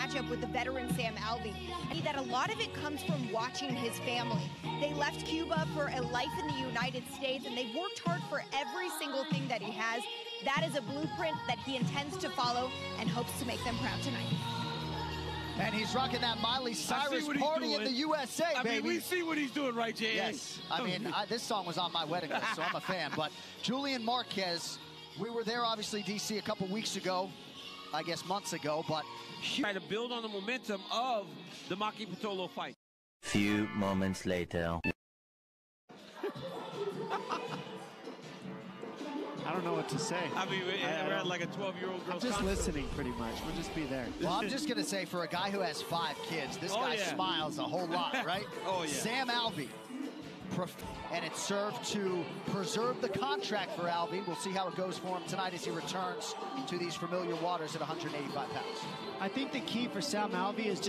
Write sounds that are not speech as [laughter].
matchup with the veteran Sam Alvey. That a lot of it comes from watching his family. They left Cuba for a life in the United States and they've worked hard for every single thing that he has. That is a blueprint that he intends to follow and hopes to make them proud tonight. And he's rocking that Miley Cyrus party in the USA, I baby. mean, we see what he's doing, right, Jay? Yes. I oh, mean, I, this song was on my wedding list, so I'm a fan. But Julian Marquez, we were there, obviously, DC, a couple weeks ago, I guess months ago, but try to build on the momentum of the Maki Pitolo fight. Few moments later. I don't know what to say. I mean, we're, I- I we're at don't- like a 12-year-old girl. I'm just listening, pretty much. We'll just be there. Well, I'm just going to say, for a guy who has five kids, this Oh, guy yeah. smiles a whole lot, right? [laughs] Oh, yeah. Sam Alvey. And it served to preserve the contract for Alvey. We'll see how it goes for him tonight as he returns to these familiar waters at 185 pounds. I think the key for Sam Alvey is just